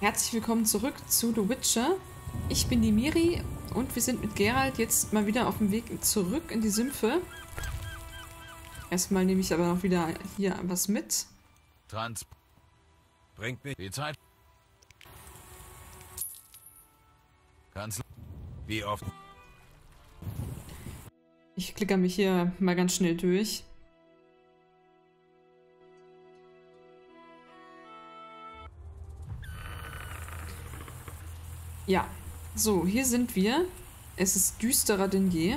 Herzlich willkommen zurück zu The Witcher. Ich bin die Miri und wir sind mit Geralt jetzt mal wieder auf dem Weg zurück in die Sümpfe. Erstmal nehme ich aber noch wieder hier was mit. Trans bringt mir die Zeit. Kanzler, wie oft? Ich klicke mich hier mal ganz schnell durch. Ja, so, hier sind wir. Es ist düsterer denn je.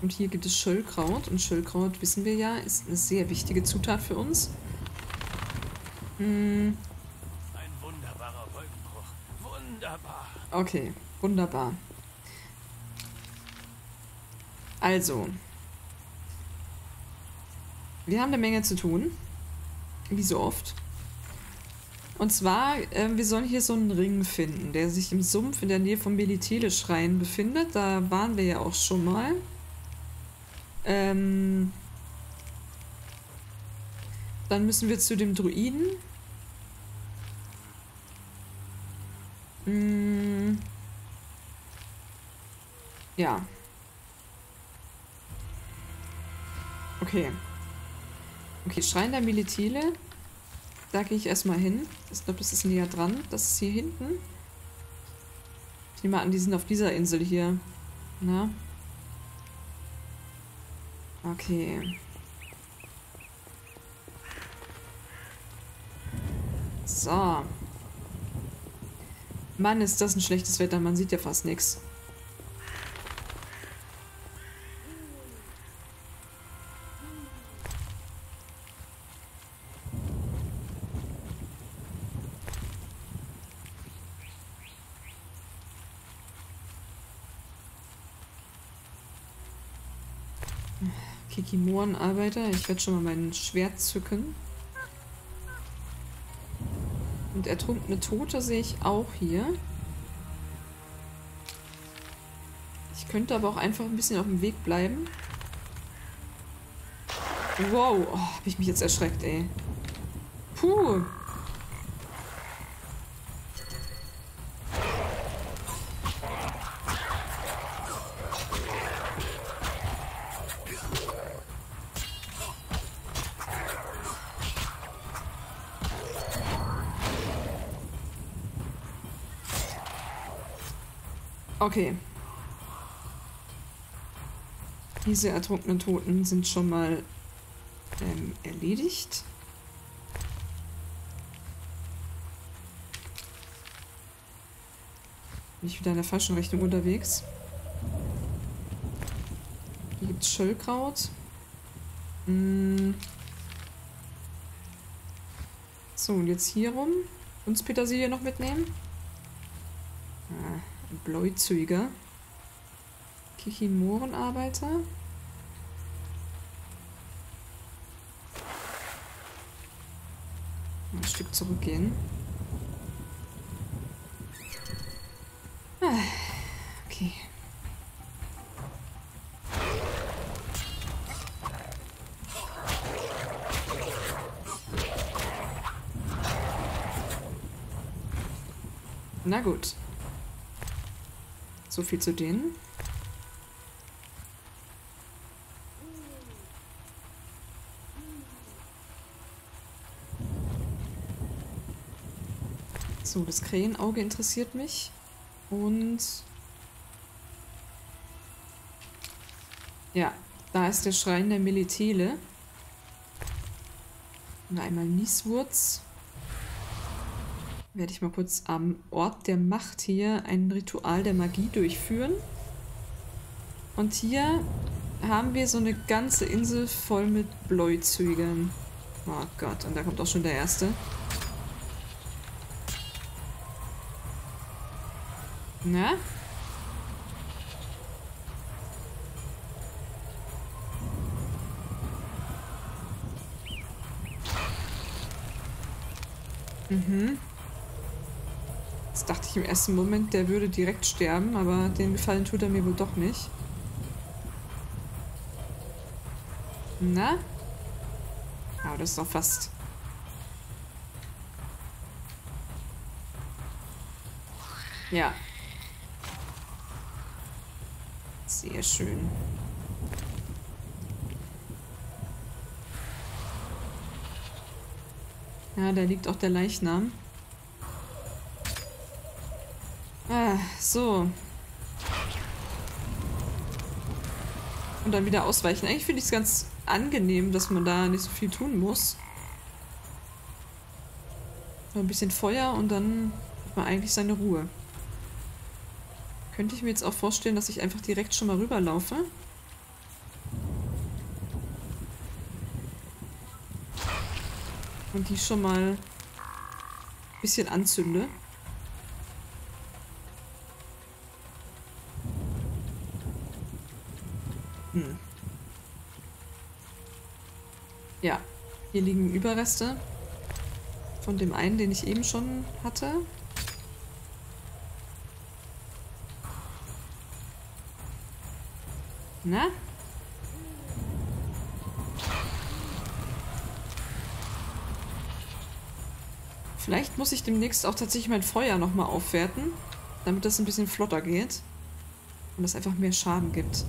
Und hier gibt es Schöllkraut. Und Schöllkraut, wissen wir ja, ist eine sehr wichtige Zutat für uns. Hm. Ein wunderbarer Wolkenbruch. Wunderbar. Okay, wunderbar. Also. Wir haben eine Menge zu tun. Wie so oft. Und zwar, äh, wir sollen hier so einen Ring finden, der sich im Sumpf in der Nähe vom Melitele-Schrein befindet. Da waren wir ja auch schon mal. Ähm, dann müssen wir zu dem Druiden. Mm, ja. Okay. Okay, Schrein der Militile. Da gehe ich erstmal hin. Ich glaube, das ist näher dran. Das ist hier hinten. Ich nehme an, die sind auf dieser Insel hier. Na? Okay. So. Mann, ist das ein schlechtes Wetter. Man sieht ja fast nichts. Kikimorenarbeiter. Ich werde schon mal mein Schwert zücken. Und ertrunkene Tote sehe ich auch hier. Ich könnte aber auch einfach ein bisschen auf dem Weg bleiben. Wow, oh, habe ich mich jetzt erschreckt, ey. Puh. Okay. Diese ertrunkenen Toten sind schon mal ähm, erledigt. Bin ich wieder in der falschen Richtung unterwegs. Hier gibt es Schöllkraut. Hm. So, und jetzt hier rum. Uns Petersilie noch mitnehmen. Ah. Bläuzüger. Kikimorenarbeiter. Ein Stück zurückgehen. Ah, okay. Na gut. So viel zu denen. So, das Krähenauge interessiert mich. Und... Ja, da ist der Schrein der Militele. Und einmal Nieswurz werde ich mal kurz am Ort der Macht hier ein Ritual der Magie durchführen. Und hier haben wir so eine ganze Insel voll mit Bläuzügern. Oh Gott, und da kommt auch schon der erste. Na? Mhm. Dachte ich im ersten Moment, der würde direkt sterben, aber den Gefallen tut er mir wohl doch nicht. Na? Aber das ist doch fast... Ja. Sehr schön. Ja, da liegt auch der Leichnam. So. Und dann wieder ausweichen. Eigentlich finde ich es ganz angenehm, dass man da nicht so viel tun muss. Nur ein bisschen Feuer und dann hat man eigentlich seine Ruhe. Könnte ich mir jetzt auch vorstellen, dass ich einfach direkt schon mal rüberlaufe. Und die schon mal ein bisschen anzünde. Hm. Ja, hier liegen Überreste von dem einen, den ich eben schon hatte. Na? Vielleicht muss ich demnächst auch tatsächlich mein Feuer nochmal aufwerten, damit das ein bisschen flotter geht und es einfach mehr Schaden gibt.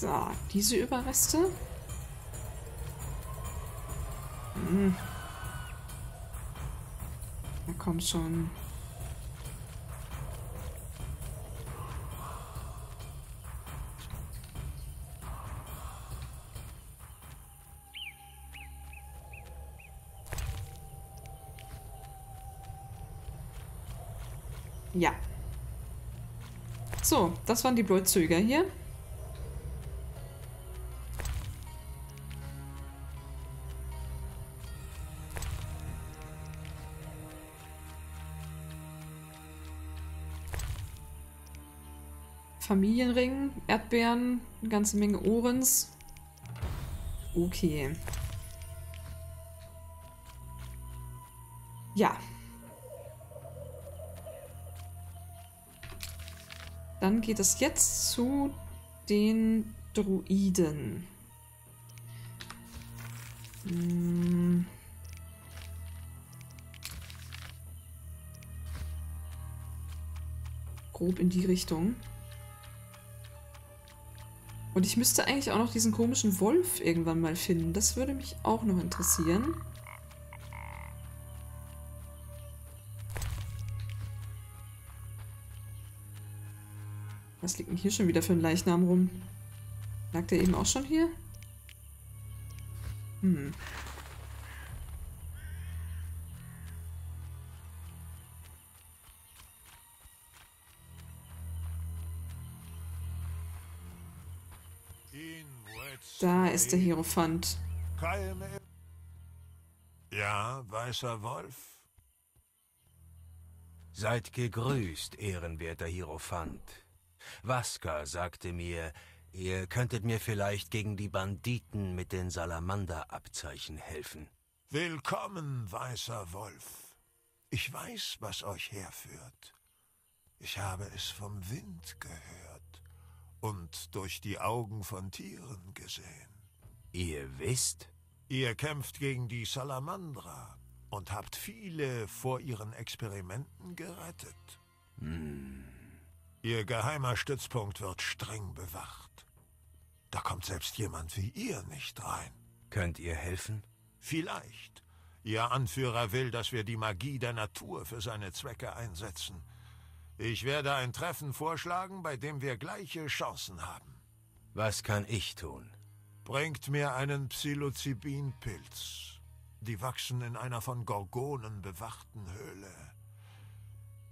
So, diese Überreste. Hm. Na komm schon. Ja. So, das waren die Blutzüger hier. Familienring, Erdbeeren, eine ganze Menge Ohrens. Okay. Ja. Dann geht es jetzt zu den Druiden. Hm. Grob in die Richtung. Und ich müsste eigentlich auch noch diesen komischen Wolf irgendwann mal finden. Das würde mich auch noch interessieren. Was liegt denn hier schon wieder für ein Leichnam rum? Lag der eben auch schon hier? Hm. Da ist der Hierophant. Ja, weißer Wolf? Seid gegrüßt, ehrenwerter Hierophant. Vaska sagte mir, ihr könntet mir vielleicht gegen die Banditen mit den Salamanderabzeichen helfen. Willkommen, weißer Wolf. Ich weiß, was euch herführt. Ich habe es vom Wind gehört und durch die Augen von Tieren gesehen. Ihr wisst? Ihr kämpft gegen die Salamandra und habt viele vor ihren Experimenten gerettet. Hm. Ihr geheimer Stützpunkt wird streng bewacht. Da kommt selbst jemand wie ihr nicht rein. Könnt ihr helfen? Vielleicht. Ihr Anführer will, dass wir die Magie der Natur für seine Zwecke einsetzen. Ich werde ein Treffen vorschlagen, bei dem wir gleiche Chancen haben. Was kann ich tun? Bringt mir einen Psilocybin-Pilz. Die wachsen in einer von Gorgonen bewachten Höhle.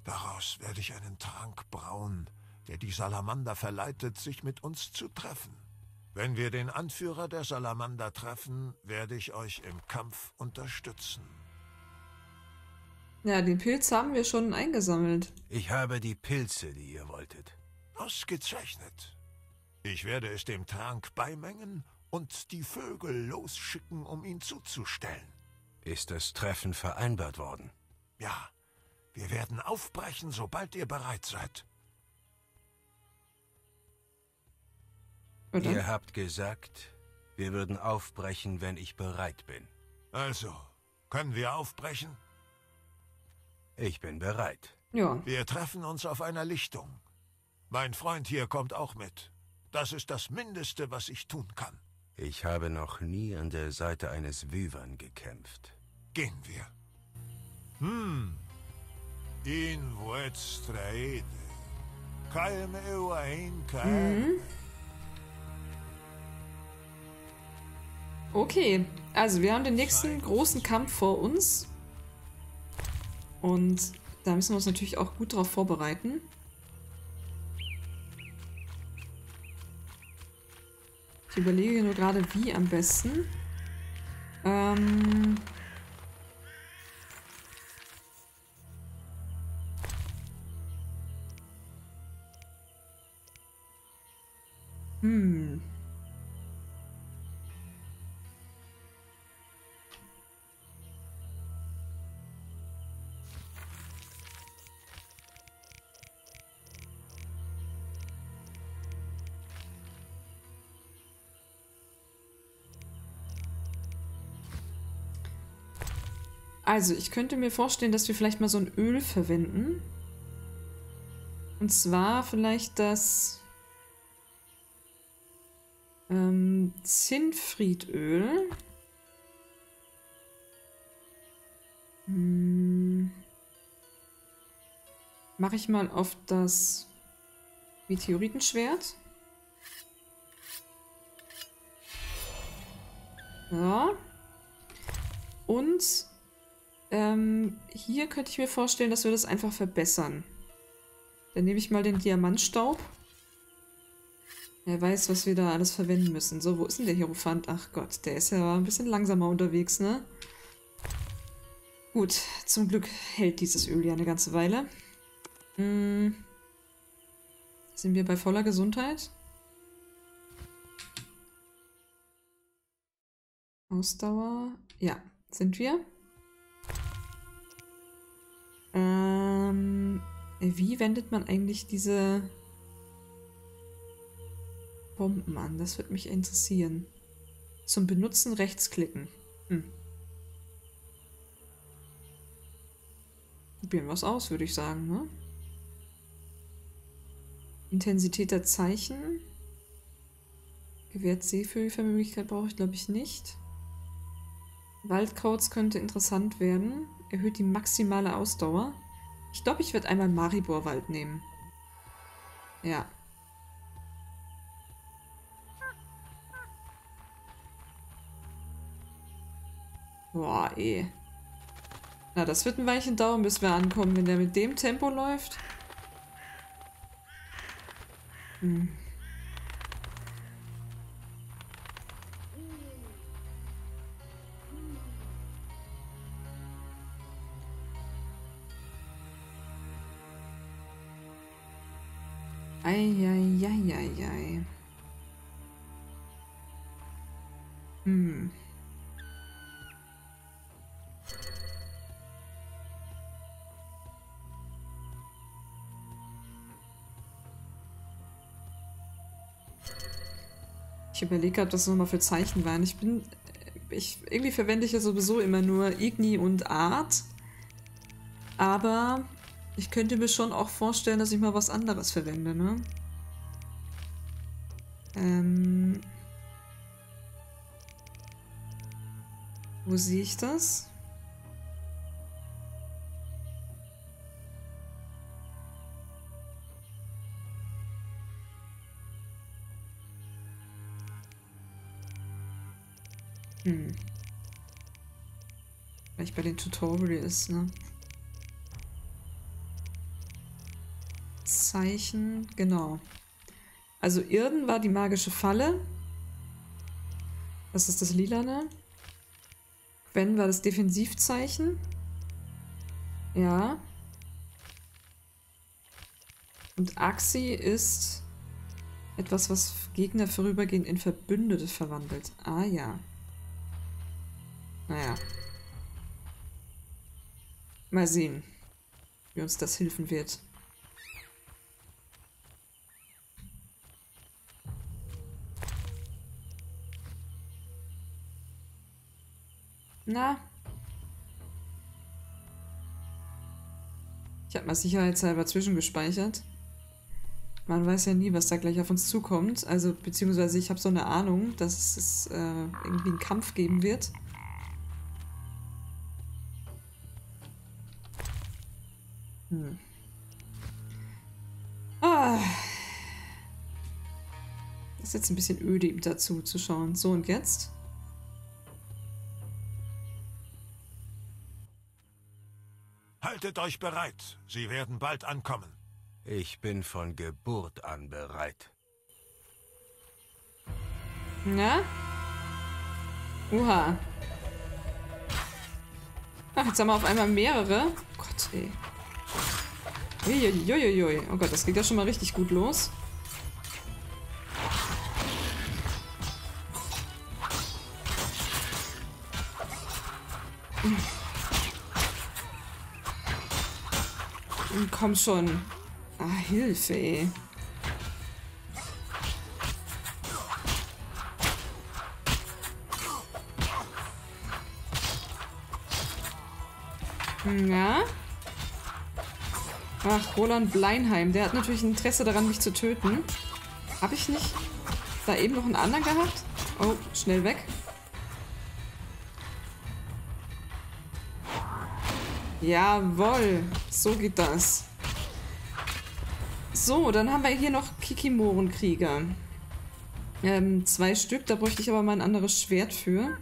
Daraus werde ich einen Trank brauen, der die Salamander verleitet, sich mit uns zu treffen. Wenn wir den Anführer der Salamander treffen, werde ich euch im Kampf unterstützen. Ja, den Pilz haben wir schon eingesammelt. Ich habe die Pilze, die ihr wolltet. Ausgezeichnet. Ich werde es dem Trank beimengen und die Vögel losschicken, um ihn zuzustellen. Ist das Treffen vereinbart worden? Ja, wir werden aufbrechen, sobald ihr bereit seid. Oder? Ihr habt gesagt, wir würden aufbrechen, wenn ich bereit bin. Also, können wir aufbrechen? Ich bin bereit. Ja. Wir treffen uns auf einer Lichtung. Mein Freund hier kommt auch mit. Das ist das Mindeste, was ich tun kann. Ich habe noch nie an der Seite eines Wyvern gekämpft. Gehen wir. Hm. In vuestraede. Kaim eu ein kaim. Okay, also wir haben den nächsten großen Kampf vor uns. Und da müssen wir uns natürlich auch gut darauf vorbereiten. Ich überlege nur gerade, wie am besten. Ähm... Hm. Also, ich könnte mir vorstellen, dass wir vielleicht mal so ein Öl verwenden. Und zwar vielleicht das ähm, Zinfriedöl. Hm. Mache ich mal auf das Meteoritenschwert. Ja. Und ähm, hier könnte ich mir vorstellen, dass wir das einfach verbessern. Dann nehme ich mal den Diamantstaub. Er weiß, was wir da alles verwenden müssen. So, wo ist denn der Hierophant? Ach Gott, der ist ja ein bisschen langsamer unterwegs, ne? Gut, zum Glück hält dieses Öl ja eine ganze Weile. Hm. Sind wir bei voller Gesundheit? Ausdauer. Ja, sind wir. Ähm, wie wendet man eigentlich diese Bomben an? Das würde mich interessieren. Zum Benutzen rechtsklicken. Hm. Probieren wir es aus, würde ich sagen, ne? Intensität der Zeichen. Gewährt Sehfühlvermöglichkeit brauche ich, glaube ich, nicht. Waldkrauts könnte interessant werden. Erhöht die maximale Ausdauer. Ich glaube, ich werde einmal Maribor-Wald nehmen. Ja. Boah, eh. Na, das wird ein Weilchen dauern, bis wir ankommen, wenn der mit dem Tempo läuft. Hm. Eieieiei. Hm. Ich überlege gerade, was das nochmal für Zeichen waren. Ich bin. Ich, irgendwie verwende ich ja sowieso immer nur Igni und Art. Aber ich könnte mir schon auch vorstellen, dass ich mal was anderes verwende, ne? Ähm. Wo sehe ich das? Hm. Gleich bei den Tutorials, ne? Zeichen, genau. Also Irden war die magische Falle. Das ist das Lilane. Gwen war das Defensivzeichen. Ja. Und Axi ist etwas, was Gegner vorübergehend in Verbündete verwandelt. Ah ja. Naja. Mal sehen, wie uns das helfen wird. Na? Ich habe mal sicherheitshalber zwischengespeichert. Man weiß ja nie, was da gleich auf uns zukommt. Also, beziehungsweise ich habe so eine Ahnung, dass es äh, irgendwie einen Kampf geben wird. Hm. Ah. Ist jetzt ein bisschen öde, ihm dazu zu schauen. So, und jetzt? Haltet euch bereit. Sie werden bald ankommen. Ich bin von Geburt an bereit. Na? Uha. Ach, jetzt haben wir auf einmal mehrere. Oh Gott, ey. Uiuiuiui. Oh Gott, das geht ja schon mal richtig gut los. Komm schon. Ah, Hilfe, ey. Ja. Ach, Roland Bleinheim. Der hat natürlich Interesse daran, mich zu töten. Habe ich nicht da eben noch einen anderen gehabt? Oh, schnell weg. Jawoll. So geht das. So, dann haben wir hier noch Kikimorenkrieger. Ähm, zwei Stück, da bräuchte ich aber mal ein anderes Schwert für.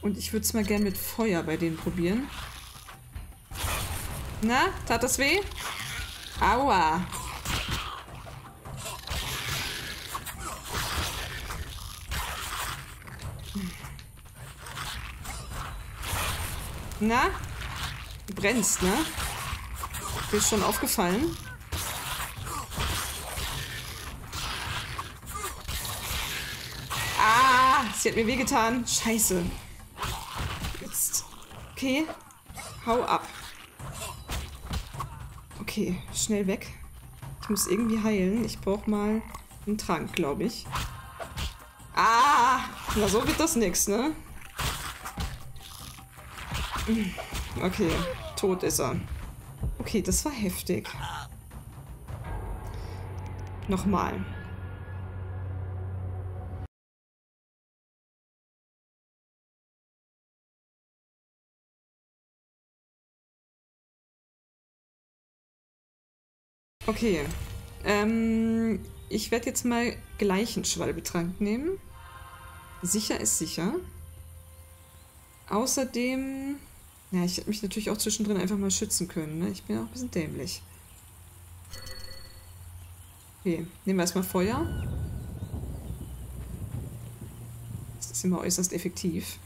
Und ich würde es mal gern mit Feuer bei denen probieren. Na, tat das weh? Aua. Na? Du brennst, ne? Ist schon aufgefallen? Ah, sie hat mir wehgetan. Scheiße. Jetzt. Okay. Hau ab. Okay, schnell weg. Ich muss irgendwie heilen. Ich brauche mal einen Trank, glaube ich. Ah! Na, so wird das nix, ne? Okay, tot ist er. Okay, das war heftig. Nochmal. Okay. Ähm, ich werde jetzt mal gleichen Schwalbetrank nehmen. Sicher ist sicher. Außerdem... Ja, ich hätte mich natürlich auch zwischendrin einfach mal schützen können. Ne? Ich bin auch ein bisschen dämlich. Okay, nehmen wir erstmal Feuer. Das ist immer äußerst effektiv.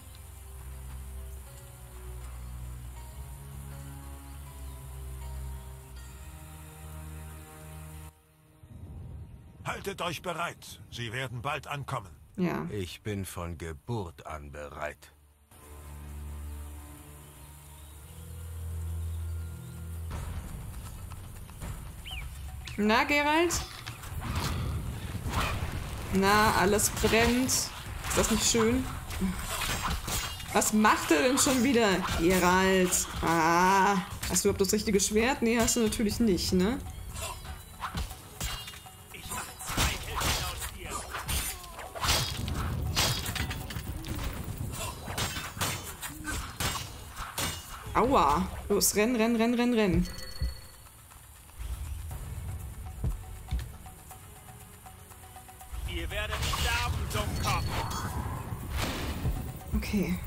Haltet euch bereit. Sie werden bald ankommen. Ja. Ich bin von Geburt an bereit. Na, Gerald? Na, alles brennt. Ist das nicht schön? Was macht er denn schon wieder? Gerald. Ah. Hast du überhaupt das richtige Schwert? Nee, hast du natürlich nicht, ne? Aua. Los, renn, renn, renn, renn, renn. Ihr werdet sterben, Dummkopf. Okay.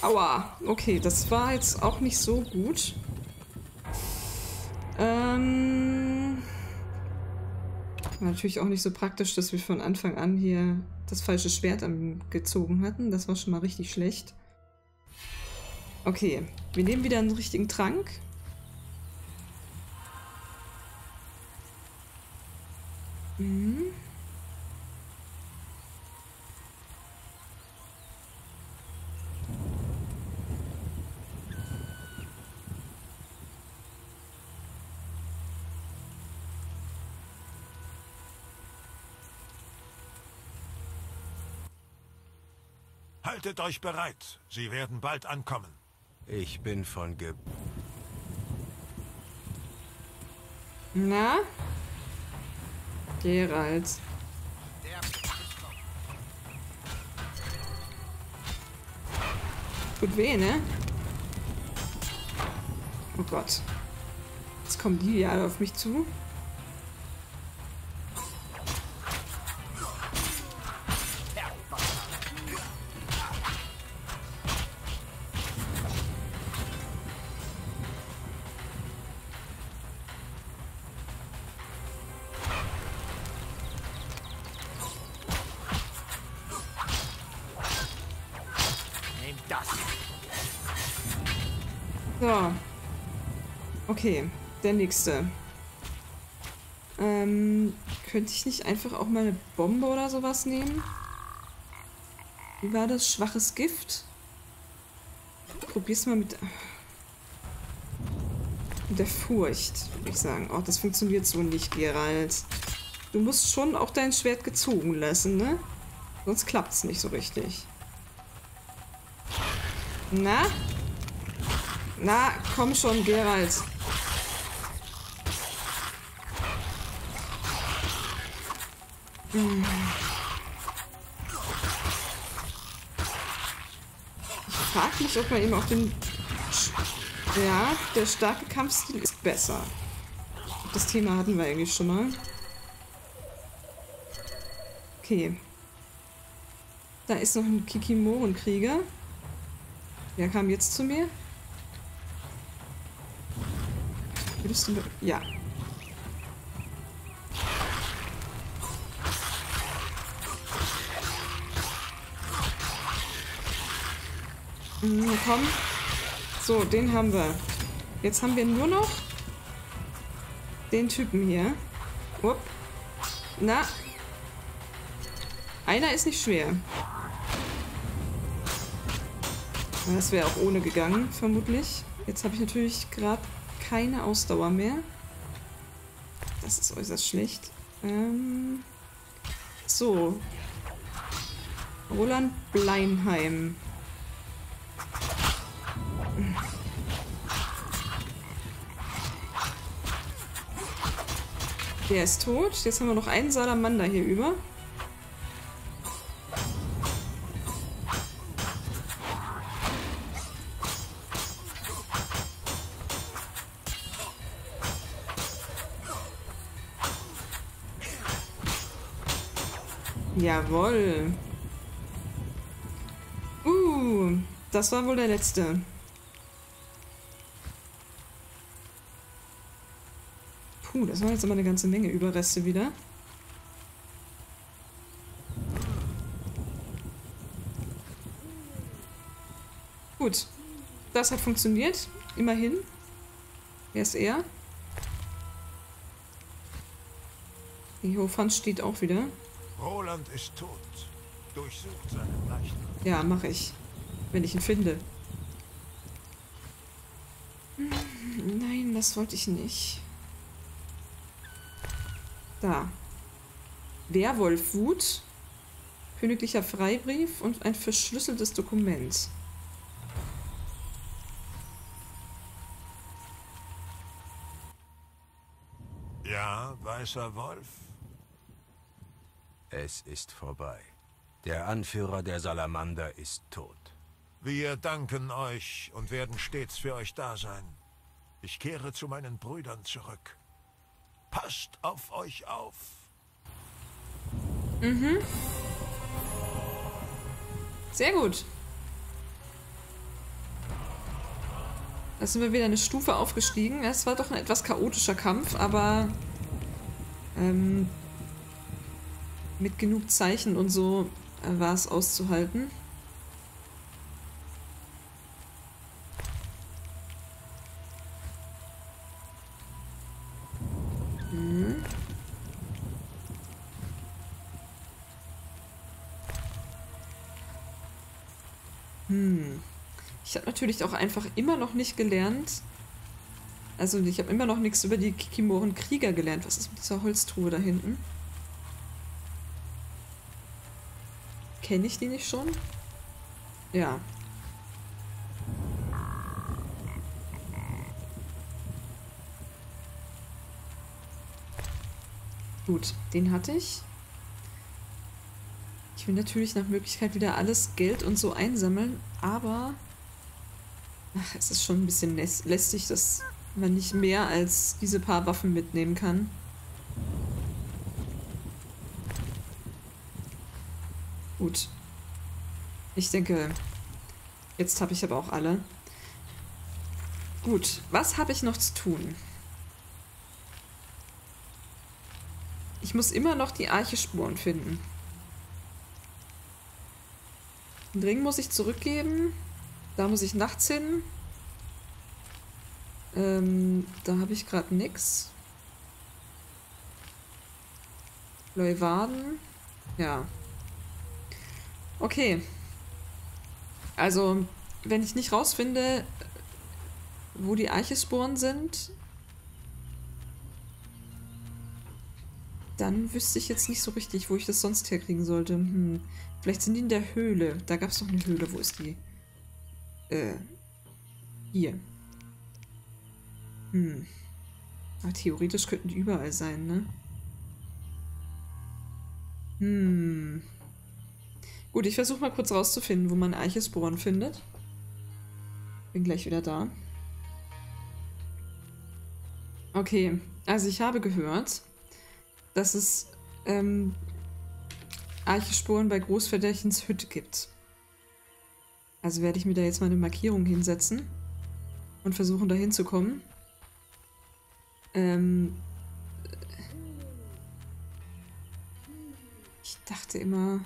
Aua. Okay, das war jetzt auch nicht so gut. Ähm... Natürlich auch nicht so praktisch, dass wir von Anfang an hier das falsche Schwert gezogen hatten. Das war schon mal richtig schlecht. Okay, wir nehmen wieder einen richtigen Trank. Mhm. Haltet euch bereit. Sie werden bald ankommen. Ich bin von Ge... Na? Gerald. Tut weh, ne? Oh Gott. Jetzt kommen die ja alle auf mich zu. Okay, der nächste. Ähm, könnte ich nicht einfach auch mal eine Bombe oder sowas nehmen? Wie war das? Schwaches Gift? Probier's mal mit, mit der Furcht, würde ich sagen. Oh, das funktioniert so nicht, Gerald. Du musst schon auch dein Schwert gezogen lassen, ne? Sonst klappt's nicht so richtig. Na? Na, komm schon, Gerald. Ich frage mich, ob man eben auch den... Ja, der starke Kampfstil ist besser. Das Thema hatten wir eigentlich schon mal. Okay. Da ist noch ein Kikimoren-Krieger. Wer kam jetzt zu mir? Würdest du... Ja. Na komm. So, den haben wir. Jetzt haben wir nur noch den Typen hier. Upp. Na. Einer ist nicht schwer. Das wäre auch ohne gegangen, vermutlich. Jetzt habe ich natürlich gerade keine Ausdauer mehr. Das ist äußerst schlecht. Ähm, so. Roland Bleinheim. Der ist tot. Jetzt haben wir noch einen Salamander hier über. Jawoll. Uh, das war wohl der letzte. Puh, das waren jetzt aber eine ganze Menge Überreste wieder. Gut. Das hat funktioniert. Immerhin. Wer ist er? Die Hofhand steht auch wieder. Roland ist tot. Durchsucht seinen Leichnam. Ja, mache ich. Wenn ich ihn finde. Nein, das wollte ich nicht. Da. Werwolfwut. Königlicher Freibrief und ein verschlüsseltes Dokument. Ja, weißer Wolf. Es ist vorbei. Der Anführer der Salamander ist tot. Wir danken euch und werden stets für euch da sein. Ich kehre zu meinen Brüdern zurück. Passt auf euch auf. Mhm. Sehr gut. Da sind wir wieder eine Stufe aufgestiegen. Es war doch ein etwas chaotischer Kampf, aber ähm, mit genug Zeichen und so äh, war es auszuhalten. Ich habe natürlich auch einfach immer noch nicht gelernt. Also ich habe immer noch nichts über die Kikimoren Krieger gelernt. Was ist mit dieser Holztruhe da hinten? Kenne ich die nicht schon? Ja. Gut, den hatte ich. Ich will natürlich nach Möglichkeit wieder alles Geld und so einsammeln, aber es ist schon ein bisschen lästig, dass man nicht mehr als diese paar Waffen mitnehmen kann. Gut. Ich denke, jetzt habe ich aber auch alle. Gut, was habe ich noch zu tun? Ich muss immer noch die Archespuren finden. Den Ring muss ich zurückgeben. Da muss ich nachts hin. Ähm, da habe ich gerade nichts. Leuwarden. Ja. Okay. Also, wenn ich nicht rausfinde, wo die Archesporen sind, dann wüsste ich jetzt nicht so richtig, wo ich das sonst herkriegen sollte. Hm. Vielleicht sind die in der Höhle. Da gab es doch eine Höhle. Wo ist die? Äh. Hier. Hm. Aber theoretisch könnten die überall sein, ne? Hm. Gut, ich versuche mal kurz rauszufinden, wo man Eichesporen findet. Bin gleich wieder da. Okay, also ich habe gehört, dass es ähm, Eichespuren bei Großverdächens Hütte gibt. Also werde ich mir da jetzt mal eine Markierung hinsetzen und versuchen, da hinzukommen. Ähm ich dachte immer,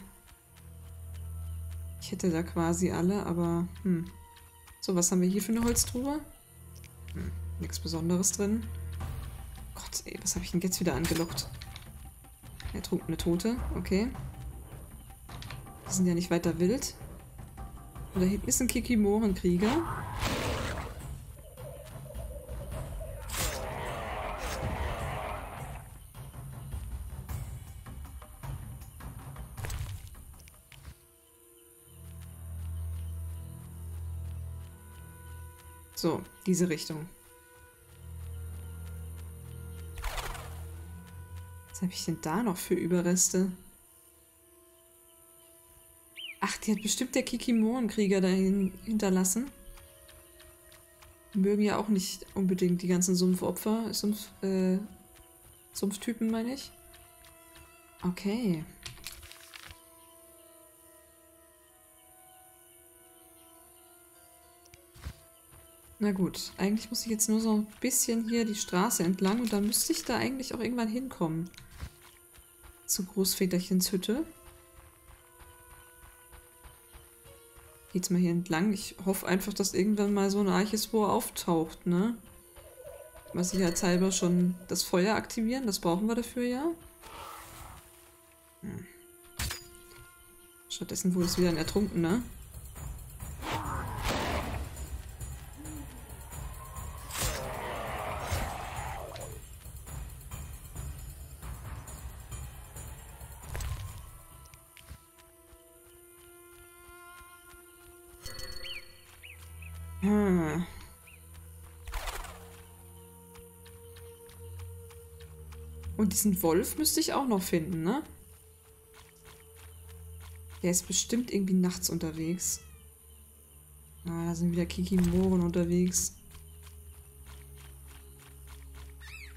ich hätte da quasi alle, aber hm. So, was haben wir hier für eine Holztruhe? Hm, nichts Besonderes drin. Gott, ey, was habe ich denn jetzt wieder angelockt? Ertrunkene Tote, okay. Die sind ja nicht weiter wild. Und da hinten ist ein Kikimorenkrieger. So, diese Richtung. Was habe ich denn da noch für Überreste? Ach, die hat bestimmt der Kikimoren-Krieger dahin hinterlassen. Mögen ja auch nicht unbedingt die ganzen Sumpfopfer. Sumpf, äh, Sumpftypen, meine ich. Okay. Na gut, eigentlich muss ich jetzt nur so ein bisschen hier die Straße entlang und dann müsste ich da eigentlich auch irgendwann hinkommen zu Großväterchens Hütte. Geht's mal hier entlang. Ich hoffe einfach, dass irgendwann mal so ein Archespor auftaucht, ne? Mal sicherheitshalber schon das Feuer aktivieren. Das brauchen wir dafür ja. Hm. Stattdessen wurde es wieder ein Ertrunkener. Diesen Wolf müsste ich auch noch finden, ne? Der ist bestimmt irgendwie nachts unterwegs. Ah, da sind wieder Kikimoren unterwegs.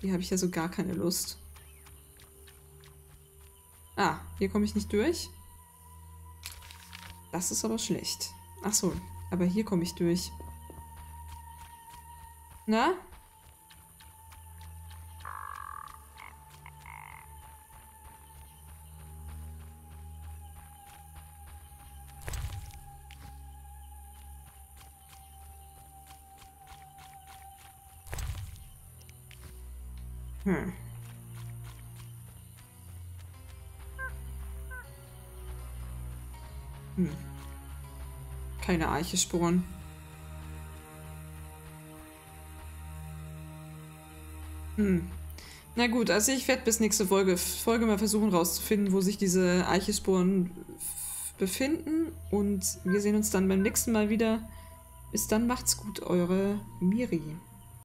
Hier habe ich ja so gar keine Lust. Ah, hier komme ich nicht durch. Das ist aber schlecht. Ach so, aber hier komme ich durch. Na? Keine Eichesporen. Hm. Na gut, also ich werde bis nächste Folge, Folge mal versuchen rauszufinden, wo sich diese Eichesporen befinden. Und wir sehen uns dann beim nächsten Mal wieder. Bis dann macht's gut, eure Miri.